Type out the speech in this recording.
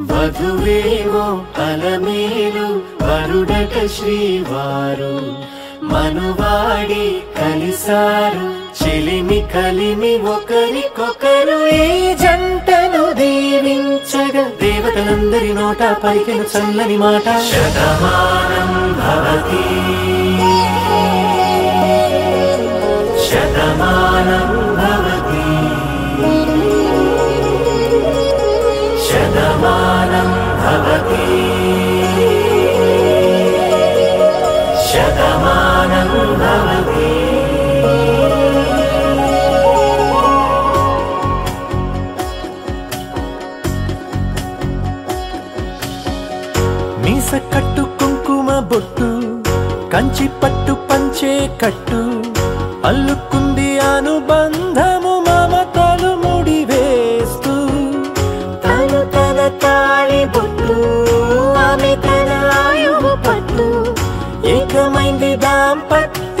వధువేమో అలమేలు వరుడట శ్రీవారు. మనువాడి కలిసారు చెలిమి కలిమి ఒకరికొకరు ఏ జంటను దీవించగా దేవతలందరి నోట పలికిన చల్లని మాట. శతమానం భవతి. శతమానం శతమానం భవతి శతమానం భవతి మీస కట్టు కుంకుమ బొట్టు కంచి పట్టు పంచే కట్టు అల్లుకుంది అనుబంధ sampatnya